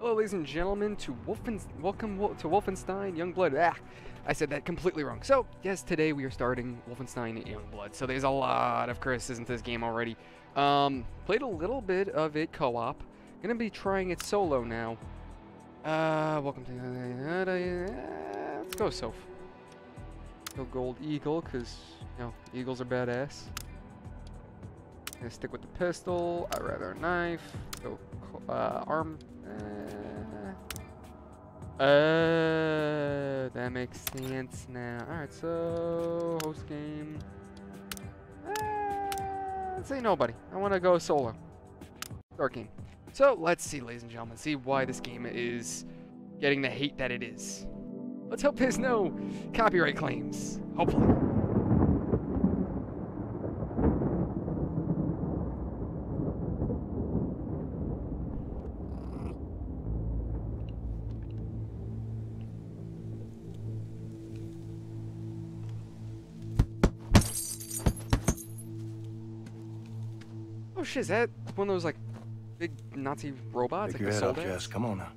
Hello, ladies and gentlemen, to Wolfen welcome to Wolfenstein Youngblood. Ah, I said that completely wrong. So, yes, today we are starting Wolfenstein Youngblood. So there's a lot of criticism to this game already. Um, played a little bit of it co-op. Gonna be trying it solo now. Uh, welcome to. Uh, let's go Soph. Go Gold Eagle, cause you know eagles are badass. Gonna stick with the pistol. I'd rather a knife. Go uh, arm. Uh, uh, that makes sense now. Alright, so host game. Uh, say nobody. I want to go solo. Dark game. So let's see, ladies and gentlemen, see why this game is getting the hate that it is. Let's hope there's no copyright claims. Hopefully. Shit, is that one of those like big Nazi robots? Pick like your the head up. Jess. Come on now.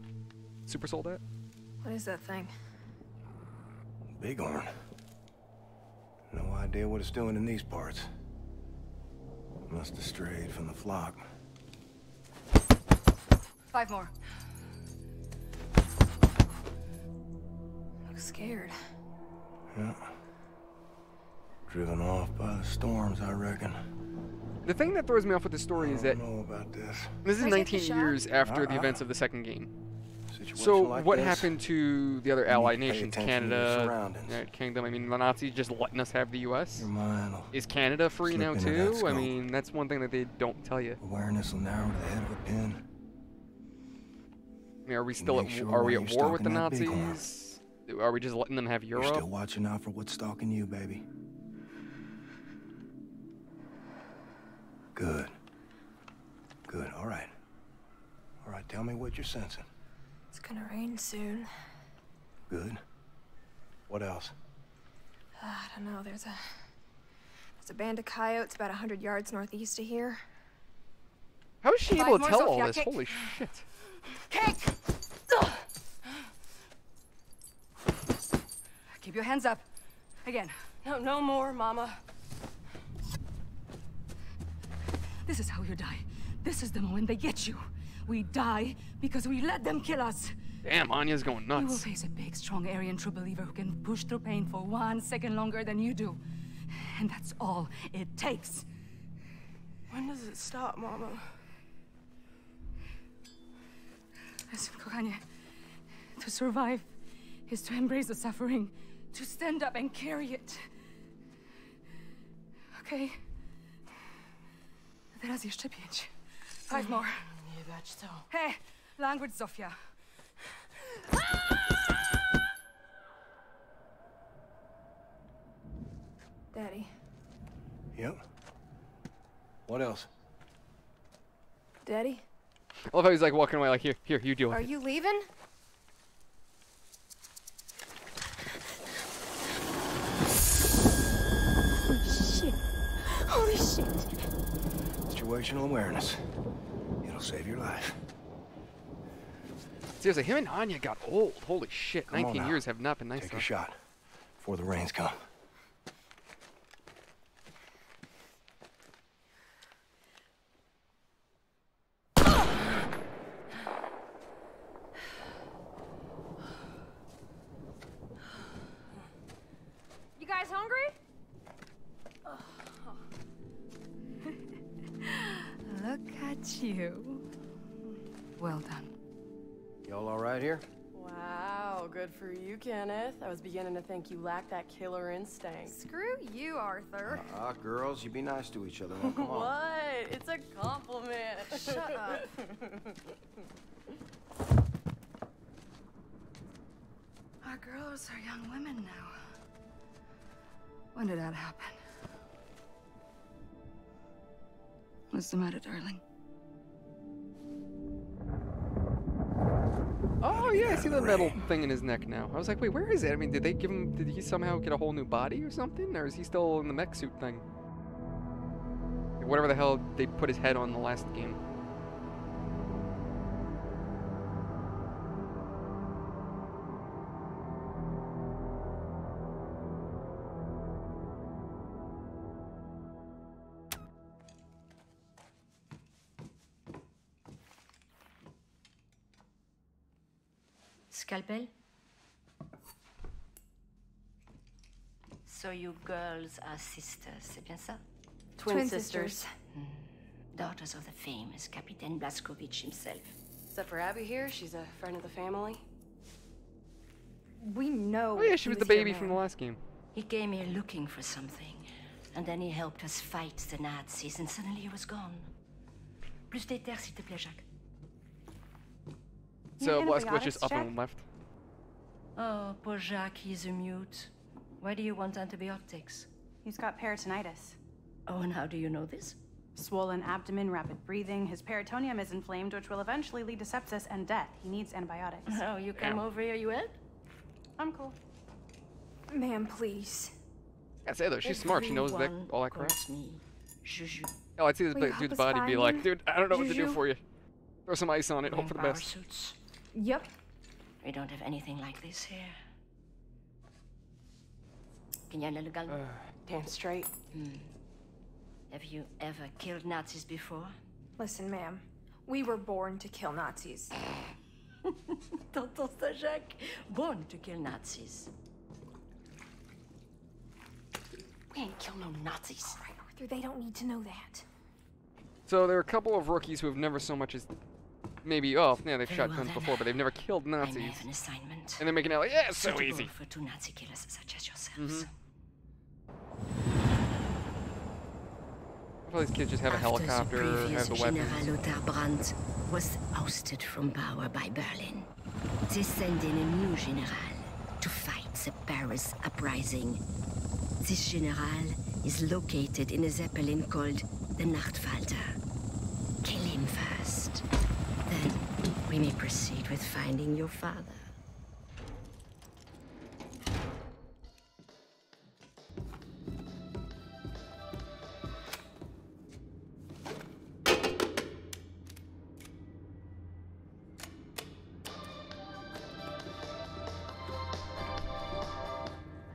Super soldat? What is that thing? Bighorn. No idea what it's doing in these parts. Must have strayed from the flock. Five more. Looks scared. Yeah. Driven off by the storms, I reckon. The thing that throws me off with the story is I that don't know about this. this is Can I take the 19 years after the Uh-uh. events of the second game. Situation So like what this, happened to the other allied nations? attention to your Canada. United Kingdom. I mean, the Nazis just letting us have the U.S. Your mind will Is Canada free now slip into that too? I mean, that's one thing that they don't tell you. awareness will narrow to the head of a pin. I mean, are we still at sure are we at war with the stalking that bighorn. Nazis? Are we just letting them have You're Europe? still watching out for what's stalking you, baby. Good. Good. All right. All right. Tell me what you're sensing. It's gonna rain soon. Good. What else? Uh, I don't know. There's a there's a band of coyotes about a hundred yards northeast of here. How is she Five able to more, tell all this? kick. Holy shit! Kick! Keep your hands up. Again. No, no more, Mama. This is how you die. This is the moment they get you. We die because we let them kill us. Damn, Anya's going nuts. You will nuts. face a big, strong Aryan true believer who can push through pain for one second longer than you do. And that's all it takes. When does it stop, Mama? Listen, kochanie, to survive is to embrace the suffering, to stand up and carry it. Okay? Teraz jeszcze pięć. Five more. Nie bać to. Hey, language, Sofia. Daddy. Yep. What else? Daddy? I love how he's like walking away, like here, here, you deal with Are you leaving? Holy shit. Holy shit. Situational awareness. It'll save your life. Seriously, him and Anya got old. Holy shit! Come 19 years have not been nice. Take though. a shot before the rains come. Was beginning to think you lacked that killer instinct. Screw you, Arthur. Ah, girls, you be nice to each other. Now, come on. What? It's a compliment. Shut up. Our girls are young women now. When did that happen? What's the matter, darling? Oh yeah, I see the metal thing in his neck now. I was like, wait, where is it? I mean, did they give him? Did he somehow get a whole new body or something, or is he still in the mech suit thing? Whatever the hell they put his head on the last game. Scalpel? So you girls are sisters, c'est bien ça? Twin, Twin sisters. sisters. Hmm. Daughters of the famous Captain Blazkowicz himself. Except for Abby here, she's a friend of the family. We know. Oh yeah, she he was the baby from the last game. He came here looking for something, and then he helped us fight the Nazis, and suddenly he was gone. Plus des terres, s'il te plaît, Jacques. So antibiotics, Blazkowicz is up Jack? and left. Oh, poor Jacques, he's a mute. Why do you want antibiotics? He's got peritonitis. Oh, and how do you know this? Swollen abdomen, rapid breathing. His peritoneum is inflamed, which will eventually lead to sepsis and death. He needs antibiotics. Oh, you come Ow. over here, you help? I'm cool. Ma'am, please. I say though, she's smart. She knows that all that crap. me Juju. Oh, I'd see this Will you ba- help dude's body be like, dude, I don't know what to do for you. Throw some ice on it. Hope for the best. suits. Yep. We don't have anything like this here. Can Genial legal. Uh, damn straight. Hmm. Have you ever killed Nazis before? Listen, ma'am. We were born to kill Nazis. Tonton Jacques, born to kill Nazis. We ain't kill no Nazis. Right, Arthur, they don't need to know that. So there are a couple of rookies who have never so much as maybe oh yeah they've Very shot well guns then. before, but they've never killed Nazis. have an assignment. And they're making it like yeah, it's so suitable easy. for two Nazi killers such as yourselves. Mm-hmm. I feel these kids just have a After helicopter, the have the weapons. General Lothar Brandt was ousted from power by Berlin. They send in a new general to fight the Paris uprising. This general is located in a zeppelin called the Nachtfalter. Kill him first. Then we may proceed with finding your father.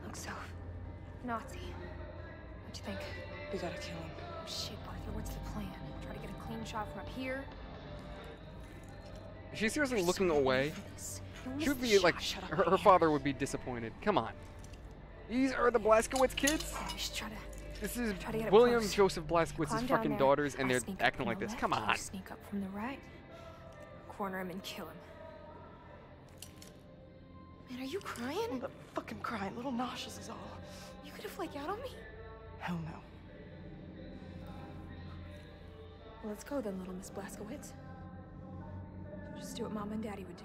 Looks so Nazi. What do you think? We gotta kill him. Oh, shit, Arthur, what's the plan? Try to get a clean shot from up here? Is she seriously You're looking away? for this. You She would be the like. Shut her, her father would be disappointed. Come on. These are the Blazkowicz kids? We should try to This is Try to get up William close. Joseph Blazkowicz's fucking there. daughters, and I'll they're acting from like the this. left, Come you on. Sneak up from the right. Corner him and kill him. Man, are you crying? I'm not fucking crying. Little nauseous is all. You could have flaked out on me. Hell no. Well, let's go then, little Miss Blazkowicz. Just do what Mom and Daddy would do.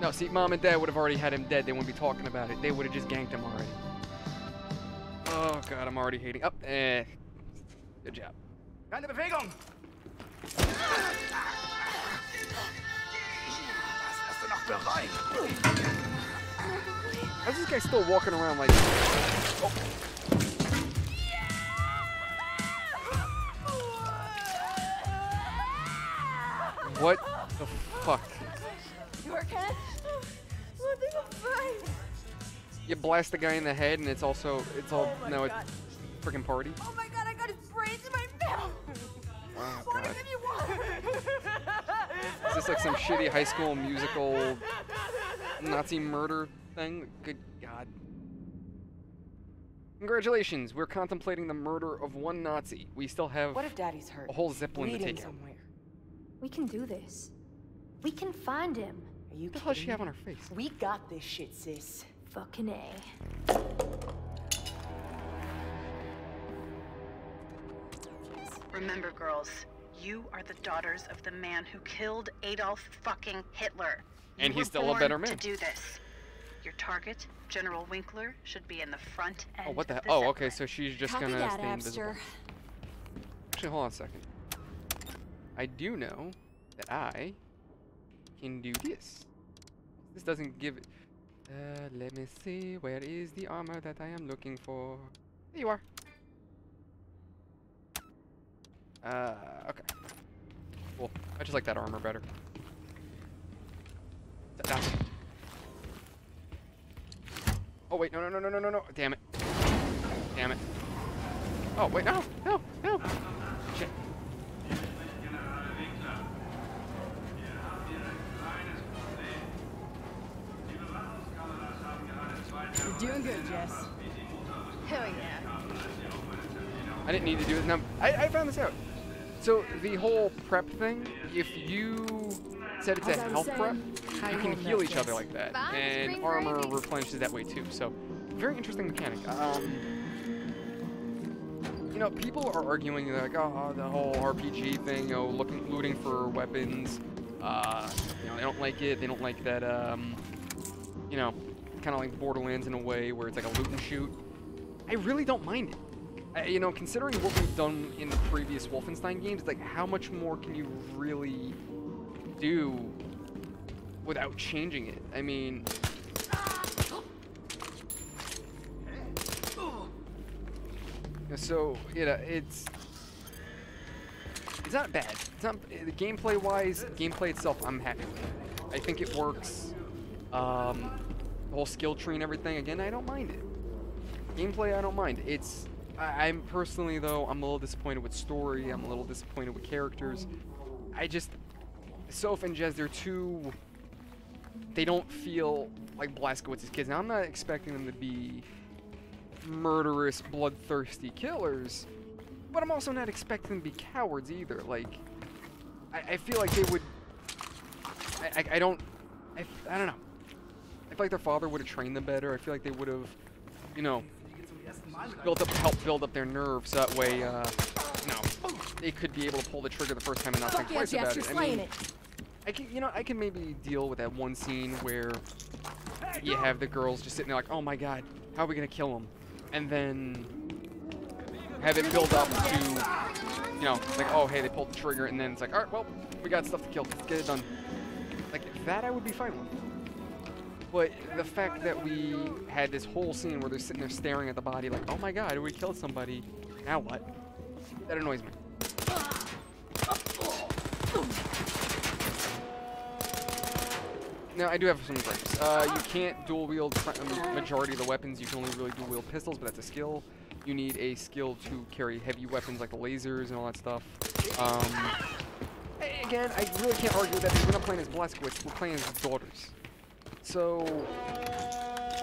No, see, mom and dad would have already had him dead. They wouldn't be talking about it. They would have just ganked him already. Oh god, I'm already hating. Up, oh, eh. Good job. Keine Bewegung! Hast du noch bereit? How's this guy still walking around like? Oh. What the fuck? You okay? I think I'm. You blast the guy in the head, and it's also it's all Oh my no, it's God. freaking party. Oh my god, I got his brains in my mouth. Oh Want to give you one? Is this like some shitty high school musical Nazi murder thing? Good God. Congratulations, we're contemplating the murder of one Nazi. We still have What if Daddy's hurt? a whole Zeppelin to Bleeding take out. Somewhere. We can do this. We can find him. Are you What the hell does she kidding have on her face? We got this shit, sis. Fucking A. Remember, girls, you are the daughters of the man who killed Adolf fucking Hitler. And You he's still a better man. To do this, your target, General Winkler, should be in the front oh, end. Oh, what the hell? Oh, okay, so she's just Copy gonna that, stay invisible. Abster. Actually, hold on a second. I do know that I can do this. This doesn't give it. Uh, let me see. Where is the armor that I am looking for? There you are. Uh, okay. Cool. I just like that armor better. Oh wait, no, no, no, no, no, no, no! Damn it! Damn it! Oh wait, no, no, no! Shit. good, Jess. Hell yeah. I didn't need to do it. Now, I, I found this out. So the whole prep thing, if you set it to As I health prep, you can heal each other like that, and armor replenishes that way too. So, very interesting mechanic. Um, you know, people are arguing like, oh, the whole RPG thing, you know, looking, looting for weapons. Uh, you know, they don't like it. They don't like that. Um, you know, kind of like Borderlands in a way where it's like a loot and shoot. I really don't mind it. Uh, you know, considering what we've done in the previous Wolfenstein games, like how much more can you really do without changing it? I mean, so you know, it's it's not bad. It's not uh, gameplay wise. Gameplay itself, I'm happy with. I think it works. Um, the whole skill tree and everything. Again, I don't mind it. Gameplay, I don't mind. It's I, I'm personally though, I'm a little disappointed with story. I'm a little disappointed with characters. I just Soph and Jess, they're too. They don't feel like Blazkowicz's kids. Now I'm not expecting them to be murderous, bloodthirsty killers, but I'm also not expecting them to be cowards either. Like, I, I feel like they would. I, I, I don't. I, I don't know. I feel like their father would have trained them better. I feel like they would have, you know, built up, help build up their nerves. That way, uh, you know, they could be able to pull the trigger the first time and not think Fuck yeah, twice Jess, about you're it. I mean, it. I can, you know, I can maybe deal with that one scene where you have the girls just sitting there like, oh my god, how are we gonna kill him? And then have it build up to, you know, like, oh hey, they pulled the trigger, and then it's like, all right, well, we got stuff to kill, let's get it done. Like that, I would be fine with. But the fact that we had this whole scene where they're sitting there staring at the body, like, oh my god, we killed somebody. Now what? That annoys me. Now, I do have some gripes. Uh, you can't dual wield um, majority of the weapons. You can only really dual wield pistols, but that's a skill. You need a skill to carry heavy weapons like lasers and all that stuff. Um, again, I really can't argue that we're not playing as Blazkowicz, we're playing as daughters. So,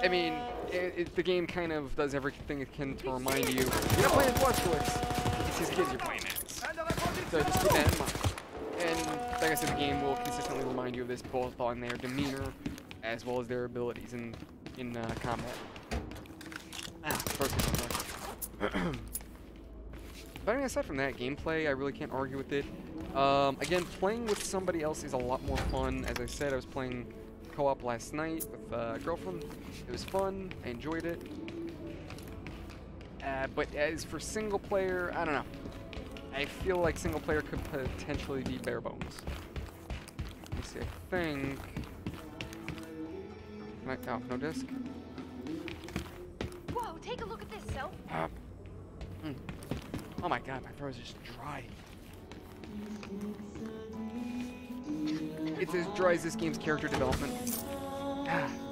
I mean, it, it, the game kind of does everything it can to remind you, you're not playing Blazkowicz, it's his kids you're playing as. So just keep that in mind. And like I said, the game will consistently remind you of this both on their demeanor as well as their abilities in in uh, combat. Ah, but I mean, aside from that, gameplay, I really can't argue with it. Um, again, playing with somebody else is a lot more fun. As I said, I was playing co-op last night with uh, a girlfriend. It was fun. I enjoyed it. Uh, but as for single player, I don't know. I feel like single player could potentially be bare bones. Let me see. I think. Can I, oh, no disc. Whoa, take a look at this, Soph. Uh, mm. Oh my god, my throat is just dry. It's as dry as this game's character development.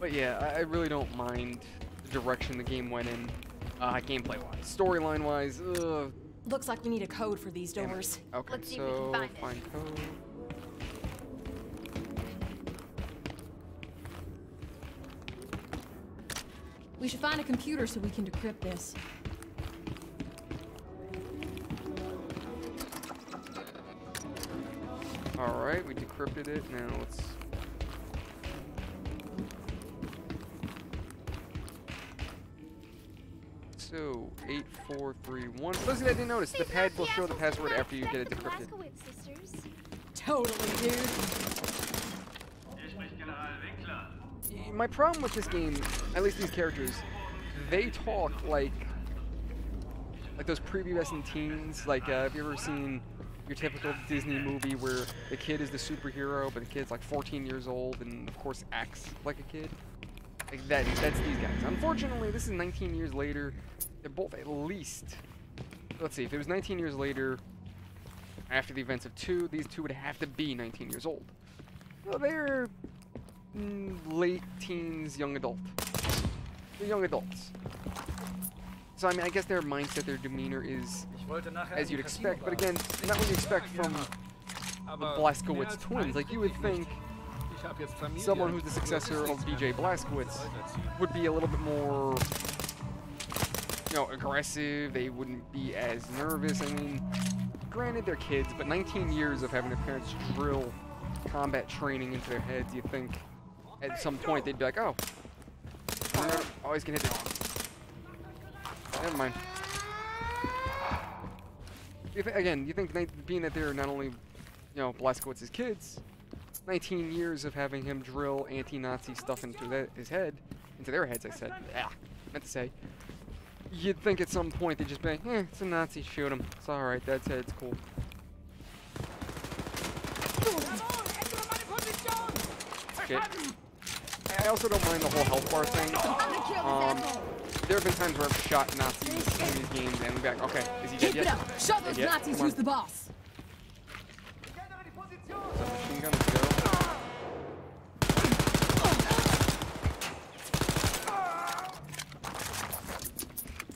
But yeah, I, I really don't mind the direction the game went in, uh, gameplay-wise. Storyline-wise, ugh. Looks like we need a code for these damn doors. Okay, Let's see if we can so find it. find code. We should find a computer so we can decrypt this. Decrypted it. Now let's. So, 8431. For those that didn't notice, the pad will show the password after you get it decrypted. Totally, dude. My problem with this game, at least these characters, they talk like like those prepubescent teens. Like, uh, have you ever seen your typical Disney movie where the kid is the superhero, but the kid's like 14 years old and of course acts like a kid? Like that, that's these guys. Unfortunately, this is 19 years later. They're both at least. Let's see. If it was 19 years later, after the events of two, these two would have to be 19 years old. Well, they're mm, late teens, young adult. They're young adults. So I mean, I guess their mindset, their demeanor is as you'd expect. But again, not what you expect from the Blazkowicz twins. Like you would think someone who's the successor of BJ Blazkowicz would be a little bit more, you know, aggressive. They wouldn't be as nervous. I mean, granted they're kids, but 19 years of having their parents drill combat training into their heads, you think at some point they'd be like, oh, always gonna hit it. Never mind. You again, you think being that they're not only, you know, Blazkowicz's kids, 19 years of having him drill anti-Nazi stuff into his head, into their heads, I said, yeah, meant to say. You'd think at some point they'd just be like, eh, it's a Nazi, shoot him. It's alright, that's it, it's cool. Shit. I also don't mind the whole health bar thing. Um, there have been times where I've shot Nazis in these games and be like, okay, is he dead Keep it yet? up! Shut those Nazis, who's the boss? Machine guns go.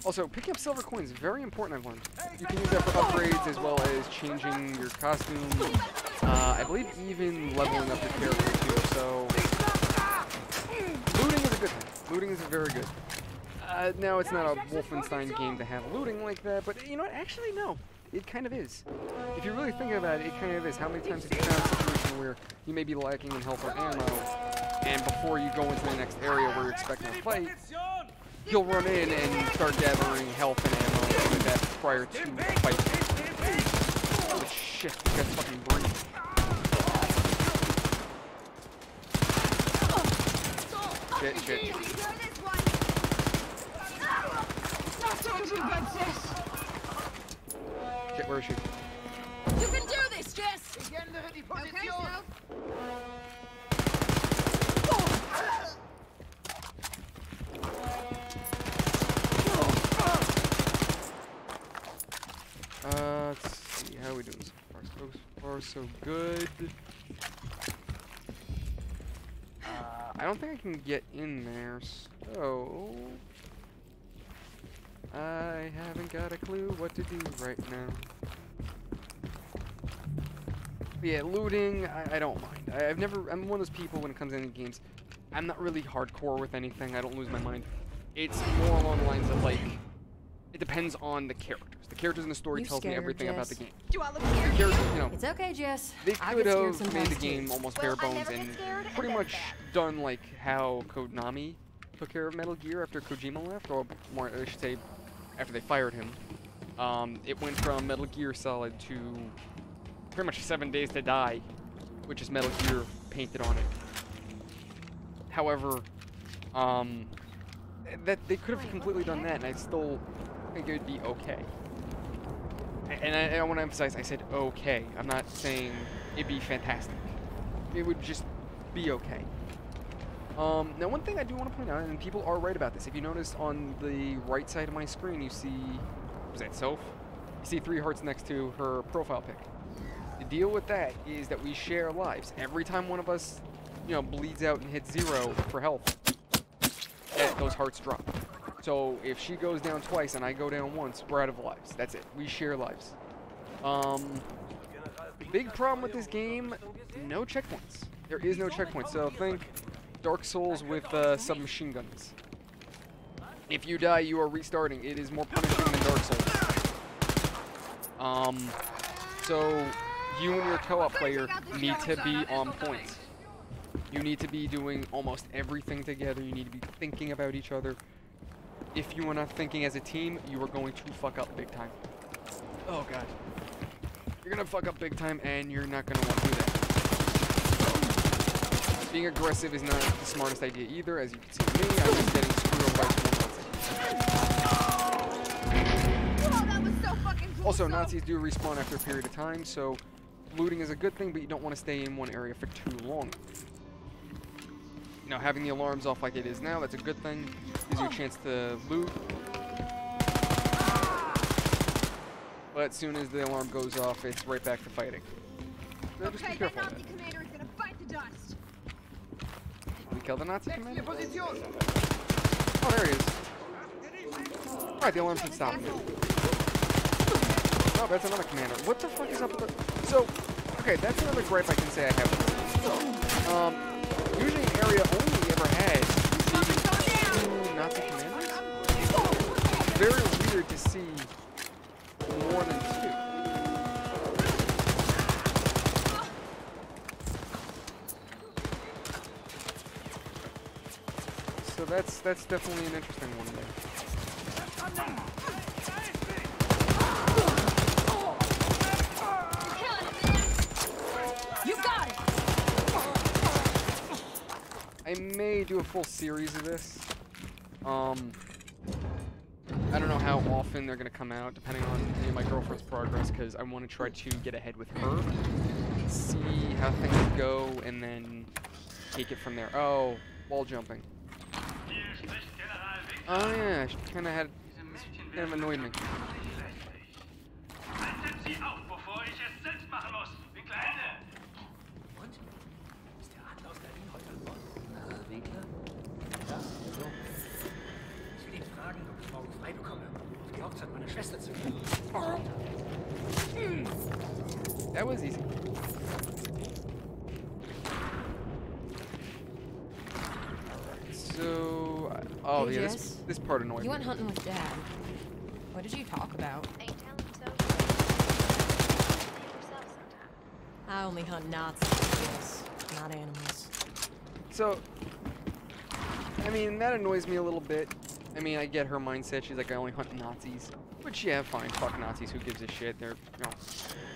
Also, picking up silver coins is very important, I've learned. You can use that for upgrades as well as changing your costume. Uh, I believe even leveling up your character too, so... Looting is a good thing. Looting is very good. Uh, now, it's not a Wolfenstein game to have looting like that, but you know what? Actually, no. It kind of is. If you really think about it, it kind of is. How many times have you found a situation where you may be lacking in health or ammo, and before you go into the next area where you're expecting a fight, you'll run in and start gathering health and ammo that prior to the fight. Holy shit, you guys fucking breathe. Shit, shit. Shit, where is she? You can do this, Jess! Okay, so Uh, let's see, how are we doing so far? So far, so good. Uh, I don't think I can get in there, so... I haven't got a clue what to do right now. But yeah, looting, I, I don't mind. I, I've never, I'm one of those people when it comes to any games, I'm not really hardcore with anything, I don't lose my mind. It's more along the lines of like, it depends on the characters. The characters in the story You tells me scared, everything about the game. do I look The scared? characters, you know, It's okay, Jess. they I could get scared have made sometimes the too. game almost Well, bare bones and scared, and pretty much bad. done like how Konami took care of Metal Gear after Kojima left, or more, I should say, after they fired him. Um, it went from Metal Gear Solid to pretty much Seven Days to Die, which is Metal Gear painted on it. However, um, that they could have completely done that, and I still think it would be okay. And I, I want to emphasize, I said okay. I'm not saying it'd be fantastic. It would just be okay. Um, now, one thing I do want to point out, and people are right about this. If you notice on the right side of my screen, you see, was that Soph? You see three hearts next to her profile pic. The deal with that is that we share lives. Every time one of us, you know, bleeds out and hits zero for health, that, those hearts drop. So if she goes down twice and I go down once, we're out of lives. That's it. We share lives. Um, big problem with this game, no checkpoints. There is no checkpoint. So think Dark Souls with uh, submachine guns. If you die, you are restarting. It is more punishing than Dark Souls. Um, so you and your co-op player need to be on point. You need to be doing almost everything together. You need to be thinking about each other. If you are not thinking as a team, you are going to fuck up big time. Oh god. You're gonna fuck up big time and you're not gonna want to do that. Being aggressive is not the smartest idea either, as you can see me, I'm just getting screwed by. Whoa, so. Also, so- Nazis do respawn after a period of time, so looting is a good thing, but you don't want to stay in one area for too long. You know, having the alarms off like it is now, that's a good thing. Gives you a chance to loot. But as soon as the alarm goes off, it's right back to fighting. So just be Okay, careful of Nazi commander is gonna bite the dust. that. We kill the Nazi commander? Oh, there he is. Alright, the alarm should stop. Oh, that's another commander. What the fuck is up with the... So, Okay, that's another gripe I can say I have. with. Um, usually an area only ever has two Nazi commanders. Very weird to see that's that's definitely an interesting one there. You got it! I may do a full series of this. Um, I don't know how often they're gonna come out, depending on my girlfriend's progress, because I want to try to get ahead with her, see how things go, and then take it from there. Oh, wall jumping. Oh yeah, she kind of had, kind of annoyed me. Halten Sie auf, bevor ich es selbst machen muss. Wie kleine. Und? Ist der Adler aus Berlin heute an Bord? Äh, Winkler? Ja, so. Ich will ihn fragen, ob ich morgen frei bekomme, auf die Hochzeit meiner Schwester zu gehen. That was easy. So, oh Hey, yeah, this, Jess. this part annoyed You me. You went hunting with Dad. What did you talk about? I only hunt Nazis, yes, not animals. So, I mean, that annoys me a little bit. I mean, I get her mindset. She's like, I only hunt Nazis. Which, yeah, fine. Fuck Nazis. Who gives a shit? They're, you know,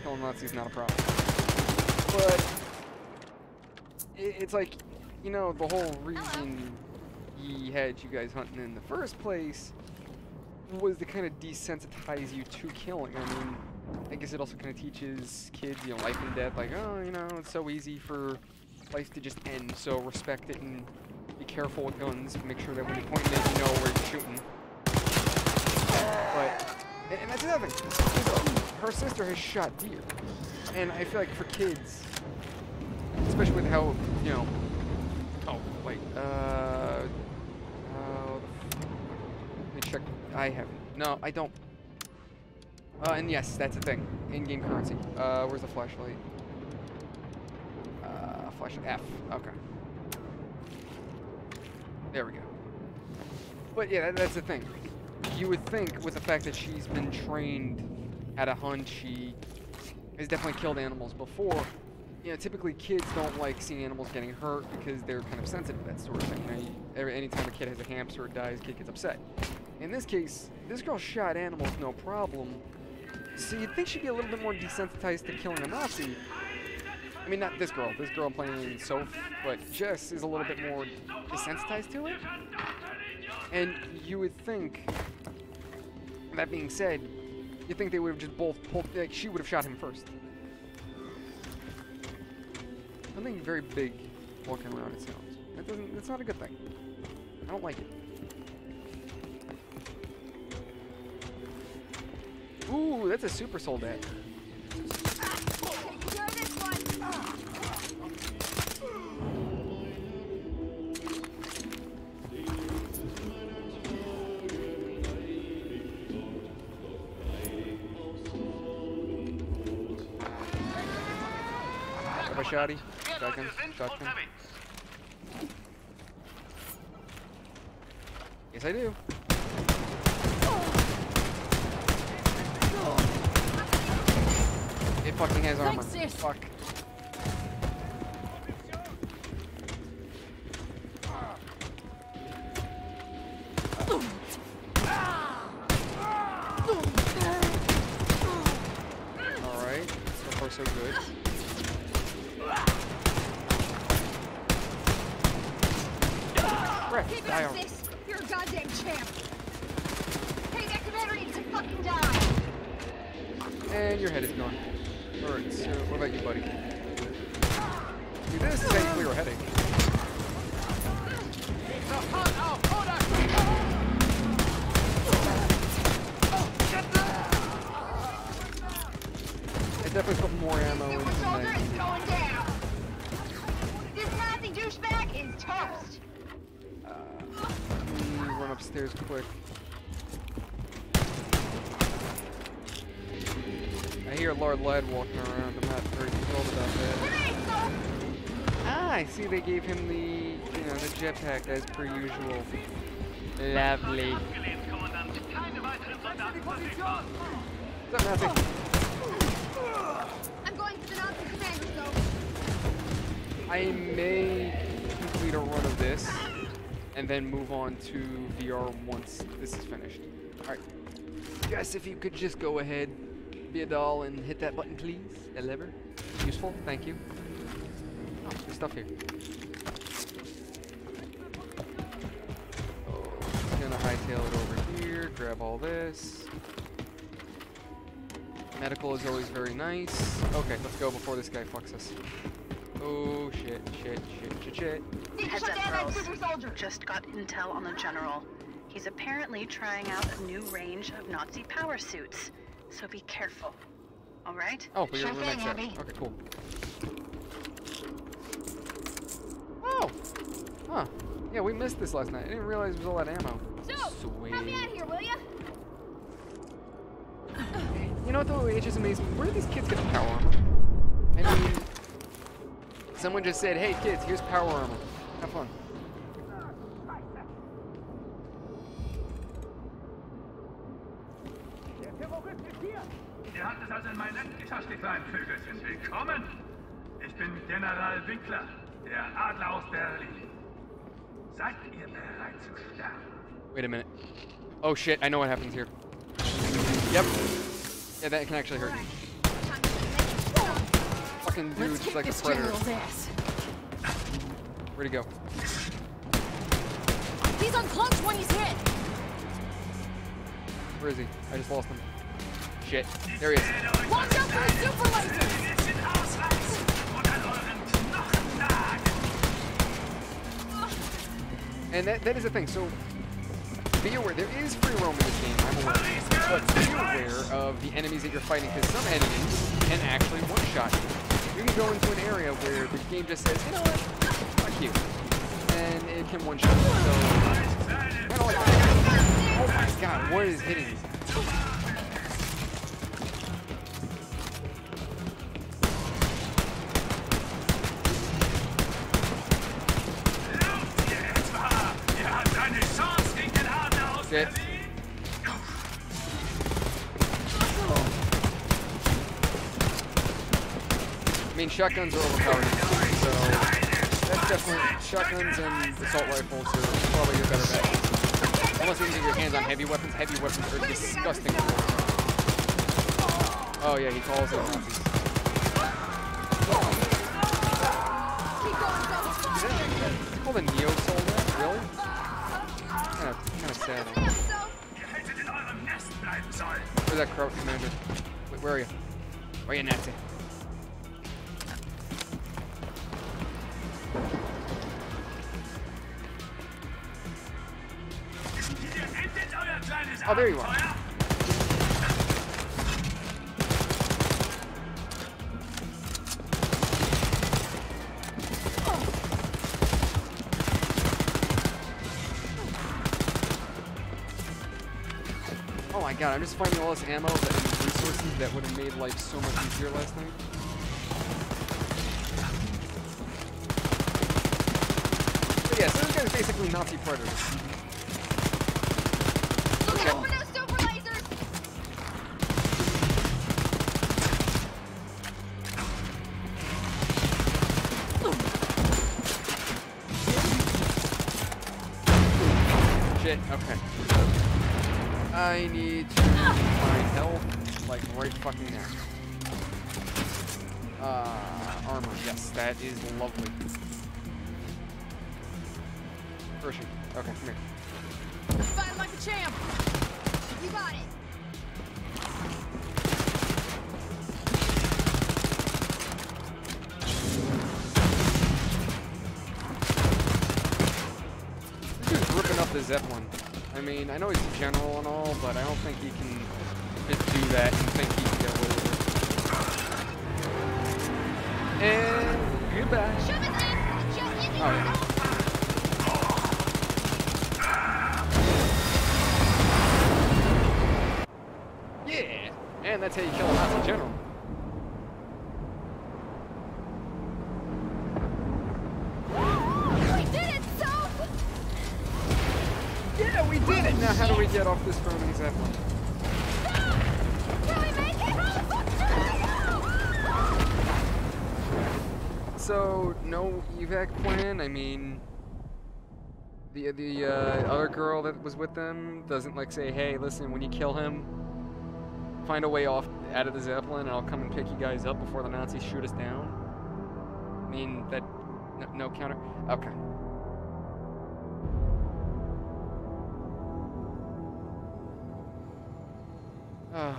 killing Nazis not a problem. But, i it's like, you know, the whole reason he had you guys hunting in the first place was to kind of desensitize you to killing. I mean, I guess it also kind of teaches kids, you know, life and death. Like, oh, you know, it's so easy for life to just end. So respect it and be careful with guns. Make sure that when you point it, you know where you're shooting. But, and, that's another thing. Her sister has shot deer, and I feel like for kids, especially with how you know. Oh wait. Uh. Uh. Let me check. I have no. I don't. Uh, and yes, that's a thing. In-game currency. Uh, where's the flashlight? Uh, flashlight F. Okay. There we go. But yeah, that, that's the thing. You would think with the fact that she's been trained how a hunt, she has definitely killed animals before. You know, typically kids don't like seeing animals getting hurt because they're kind of sensitive to that sort of thing. You know, every, anytime a kid has a hamster or dies, kid gets upset. In this case, this girl shot animals no problem. So you'd think she'd be a little bit more desensitized to killing a Nazi. I mean, not this girl. This girl I'm playing Soph, but Jess is a little bit more desensitized to it. And you would think, that being said, you think they would have just both pulled, like, she would have shot him first. Something very big walking around, it sounds. That doesn't, that's not a good thing. I don't like it. Ooh, that's a super soldat. Have a shotty? Shotgun? Shotgun? Yes, I do. Fucking has armor. Thanks. Fuck. Alright, so far so good. Right, Keep it up, already. You're a goddamn champ. Hey, that commander needs to fucking die. And your head is gone. Alright, so what about you, buddy? See, this is how you clear a headache. I definitely put more ammo into the Soldier knife. is going down. This Nazi douchebag is toast. Uh, let me run upstairs quick. I hear Lord Led walking around. I'm not very thrilled about that. Ah, I see they gave him the, you know, the jetpack as per usual. Lovely. Abgelehnt, Kommandant. Keine weiteren Soldaten verfügbar. What's up, Nazi? I'm going to the Nazi command zone. I may complete a run of this and then move on to VR once this is finished. Alright. Guess if you could just go ahead, be a doll, and hit that button, please. That lever. Useful. Thank you. Oh, there's stuff here. Oh, just gonna hightail it over here, grab all this. Medical is always very nice. Okay, let's go before this guy fucks us. Oh shit, shit, shit, shit, shit. Heads up, girls. Just got intel on the general. He's apparently trying out a new range of Nazi power suits. So be careful. All right? Oh, but you're the next step. Okay, cool. Oh! Huh. Yeah, we missed this last night. I didn't realize there was all that ammo. So, help me out Sweet. here, will ya? You know what though? It just amazes me. Where do these kids get the power armor? I mean, someone just said, "Hey kids, here's power armor. Have fun." General Winkler, der Adler aus Berlin. Seid ihr bereit zu sterben? Wait a minute. Oh shit! I know what happens here. Yep. Yeah, that can actually hurt you. Fucking Let's dude's kick like a this predator. ass. Where'd he go? He's uncloaked when he's hit. Where is he? I just lost him. Shit. There he is. Watch out for the super lasers. And that, that is the thing. So be aware, there is free roam in this game, I'm aware. But be aware of the enemies that you're fighting, because some enemies can actually one-shot you. You can go into an area where the game just says, you know what, fuck you. And it can one-shot you. So, I don't like. Oh my god, what is hitting me? Shotguns are overpowered, so that's definitely shotguns and assault rifles are probably your better bet. Unless you can get your hands on heavy weapons. Heavy weapons are disgusting. Oh yeah, he calls Nazis. Called a Neo Soldier? Really? Kind of, kind of sad. Where's that Kraut commander? Wait, where are you? Where are you, Nazi? Oh, there you are. Oh my god, I'm just finding all this ammo and resources that would have made life so much easier last night. But yeah, so guy's basically Nazi predators. Shit, okay. I need to find help, like right fucking now. Uh, armor, yes, that is lovely. Where is? Okay, come here. Fight like a champ. You got it. Zeppelin. I mean, I know he's a general and all, but I don't think he can just do that and think he can get away with it. And goodbye. Shove his ass to the jet engine. Oh, yeah. Yeah, And that's how you kill a Nazi general. We did it, Soap! Yeah, we did it! Now how do we get off this burning zeppelin? Can we make it? How the fuck should I So, no evac plan? I mean... The, the uh, other girl that was with them doesn't like say, hey, listen, when you kill him, find a way off out of the zeppelin and I'll come and pick you guys up before the Nazis shoot us down? I mean, that... No, no counter? Okay.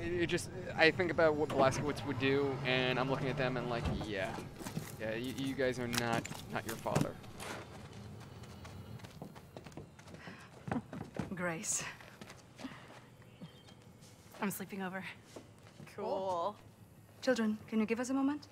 It, it just, I think about what Blazkowicz would do, and I'm looking at them and like, yeah, yeah, you, you guys are not, not your father. Grace. I'm sleeping over. Cool. Children, can you give us a moment?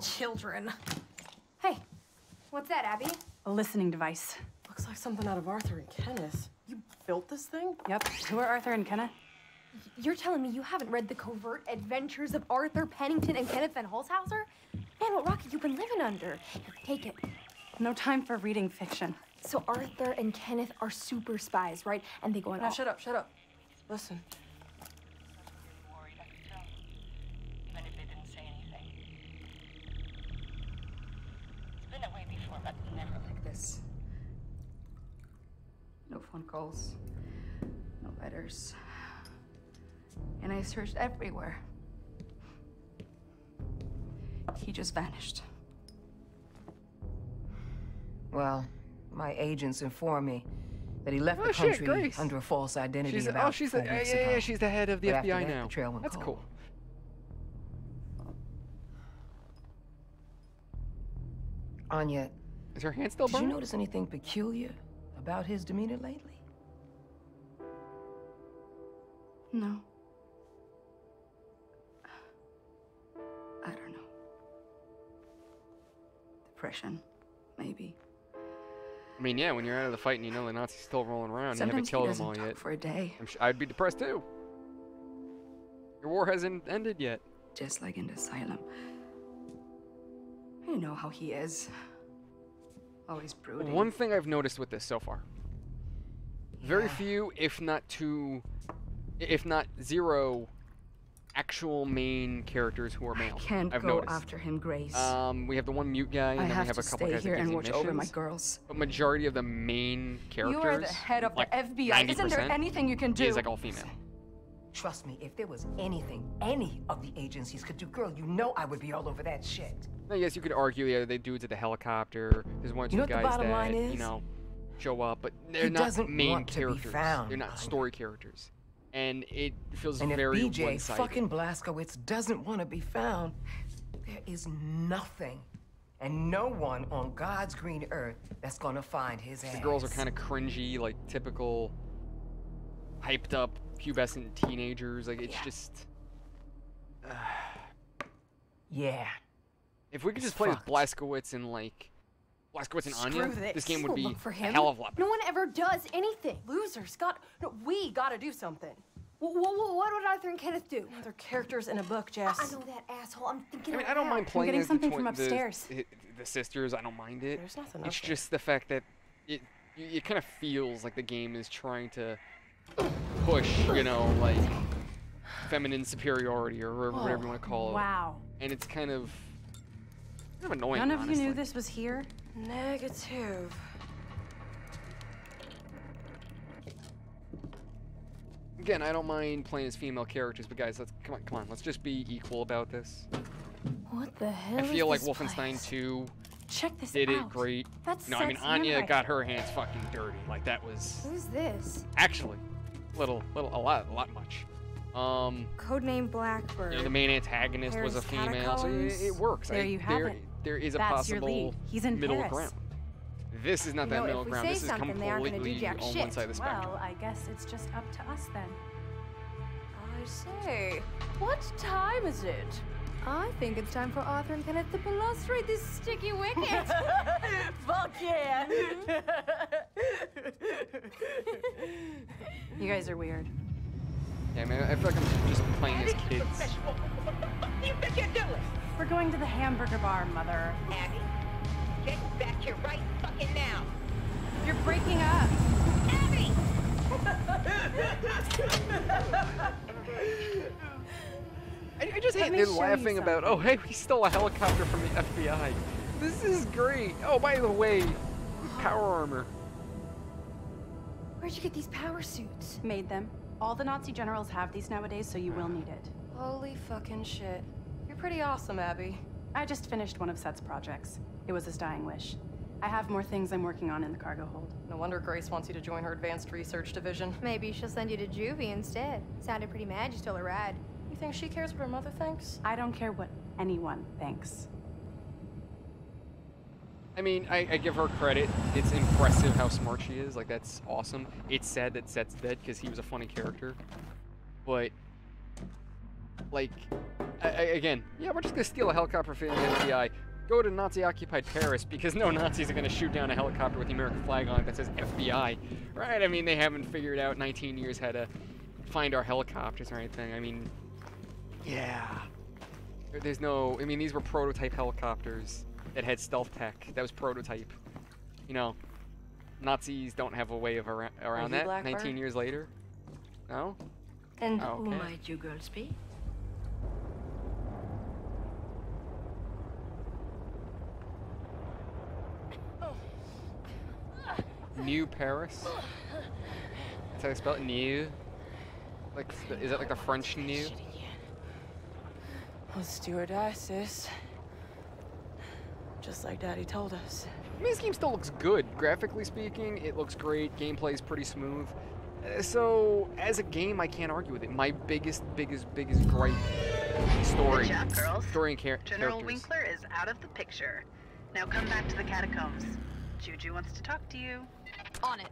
Children. Hey, what's that, Abby? A listening device. Looks like something out of Arthur and Kenneth. You built this thing? Yep. Who are Arthur and Kenneth? You're telling me you haven't read the covert adventures of Arthur Pennington and Kenneth Van Holzhauser? Man, what rock have you been living under? Here, take it. No time for reading fiction. So Arthur and Kenneth are super spies, right? And they go on Now all- shut up, shut up. Listen. even if they didn't say anything. It's been that way before, but never like This. No phone calls. No letters. And I searched everywhere. He just vanished. Well, my agents informed me that he left Oh, the country Grace. under a false identity She's, about oh, she's the, four yeah, weeks yeah, yeah, ago. she's the head of the But FBI that, now. The trail went That's cold. cool. Anya, Is her hand still did you notice anything peculiar about his demeanor lately? No. I don't know. Depression, maybe. I mean, yeah, when you're out of the fight and you know the Nazis still rolling around, you haven't Sometimes he killed them doesn't all talk yet. for a day. I'm sh- I'd be depressed too. Your war hasn't ended yet. Just like in the asylum. You know how he is. Always brooding. One thing I've noticed with this so far. Very few, if not two, if not zero, actual main characters who are male. I Can't I've go noticed. after him, Grace. Um, we have the one mute guy, and I then have we have a couple guys that here gives and watch over my girls. But majority of the main characters. You are the head of like the FBI. Isn't there anything you can do? Is like all female. Trust me, if there was anything any of the agencies could do, girl, you know I would be all over that shit. I guess you could argue, yeah, they dudes at the helicopter. There's one or two You know guys that you know show up, but they're He not main want to be characters. found, they're not story characters, and it feels And if very BJ one-sided. fucking Blazkowicz doesn't want to be found, there is nothing and no one on God's green earth that's gonna find his ass. The girls are kind of cringy, like typical hyped up pubescent teenagers. Like it's just. Yeah. If we could It's just play fucked. as Blazkowicz and like Blazkowicz and Screw Anya, this. game would be look for a him. hell of a lot. No one ever does anything. Losers got. No, we gotta do something. What, what, what would Arthur and Kenneth do? They're characters in a book, Jess. I know that asshole. I'm thinking. I mean, I don't loud. mind playing getting as the something from upstairs. The, the sisters. I don't mind it. There's nothing It's up there. just the fact that it it, it kind of feels like the game is trying to push, you know, like feminine superiority or whatever, whatever you want to oh, call it. Wow. And it's kind of kind of annoying. None of honestly. you knew this was here? Negative. Again, I don't mind playing as female characters, but guys, let's come on, come on, let's just be equal about this. What the hell? I feel like this Wolfenstein place? 2 Check this did it great. That's no, I mean Anya handwriting. got her hands fucking dirty. Like that was Who's this? actually little, little, a lot, a lot much. Um, Codename Blackbird. you know, the main antagonist was a Paris female, so it, it works. There I- you have there, it. There is a That's your possible lead. He's in middle Paris. ground. This is not that know, middle ground. say This is something, they aren't gonna do completely jack on one shit. side of the spectrum. Well, I guess it's just up to us then. I say, what time is it? I think it's time for Arthur and Kenneth to balustrate this sticky wicket. Fuck yeah! You guys are weird. Yeah, man, I feel like I'm just playing as kids. You think you're doing? We're going to the hamburger bar, Mother. Abby, get back here right fucking now. You're breaking up. Abby! I, I just Let hate me they're laughing about, oh, hey, we stole a helicopter from the FBI. This is great. Oh, by the way, power armor. Where'd you get these power suits? Made them. All the Nazi generals have these nowadays, so you will need it. Holy fucking shit. You're pretty awesome, Abby. I just finished one of Seth's projects. It was his dying wish. I have more things I'm working on in the cargo hold. No wonder Grace wants you to join her advanced research division. Maybe she'll send you to juvie instead. Sounded pretty mad you stole a ride. You think she cares what her mother thinks? I don't care what anyone thinks. I mean, I, I give her credit. It's impressive how smart she is. Like, that's awesome. It's sad that Seth's dead because he was a funny character. But, like, again, yeah, we're just going to steal a helicopter from the FBI. Go to Nazi-occupied Paris because no Nazis are going to shoot down a helicopter with the American flag on it that says FBI. Right? I mean, they haven't figured out 19 years how to find our helicopters or anything. I mean, yeah. There's no, I mean, these were prototype helicopters that had stealth tech. That was prototype. You know, Nazis don't have a way of ar- around that. Blackbird? 19 years later. No? And Oh, who might you girls be? New Paris. That's how they spell it. New. Like, is that like the French new? Well, stewardesses. Just like Daddy told us. I mean, this game still looks good. Graphically speaking, it looks great. Gameplay is pretty smooth. Uh, So, as a game, I can't argue with it. My biggest, biggest, biggest gripe, story. Good job, girls. Story and char- General characters. Winkler is out of the picture. Now come back to the catacombs. Juju wants to talk to you. On it.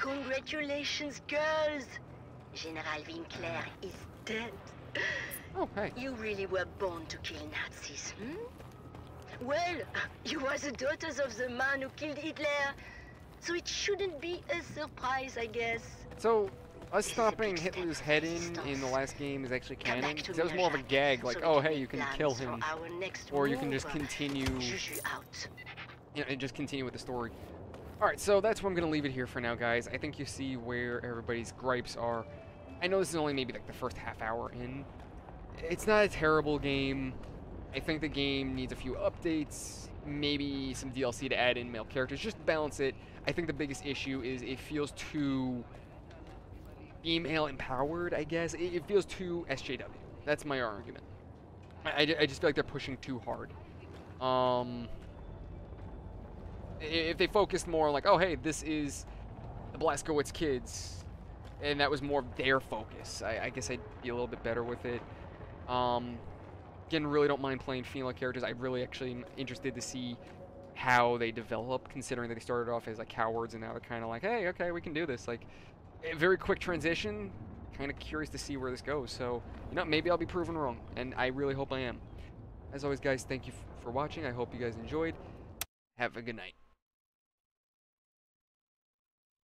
Congratulations, girls! General Winkler is dead. Oh, hey. You really were born to kill Nazis, hmm? Well, you are the daughters of the man who killed Hitler, so it shouldn't be a surprise, I guess. So, us stopping Hitler's head in in the last game is actually canon. back That was more of a gag, like, so oh, hey, you can kill him, our next or you can just continue, Juju out. you know, and just continue with the story. All right, so that's where I'm gonna leave it here for now, guys. I think you see where everybody's gripes are. I know this is only maybe like the first half hour in. It's not a terrible game. I think the game needs a few updates, maybe some DLC to add in male characters, just to balance it. I think the biggest issue is it feels too female empowered, I guess. It, feels too SJW. That's my argument. I, I I just feel like they're pushing too hard. Um, if they focused more on like, oh hey, this is the Blazkowicz kids, and that was more their focus, I, I guess I'd be a little bit better with it. Um, again, really don't mind playing female characters. I really actually am interested to see how they develop, considering that they started off as like cowards and now they're kind of like, hey, okay, we can do this. Like, a very quick transition. Kind of curious to see where this goes. So, you know, maybe I'll be proven wrong, and I really hope I am. As always, guys, thank you for watching. I hope you guys enjoyed. Have a good night.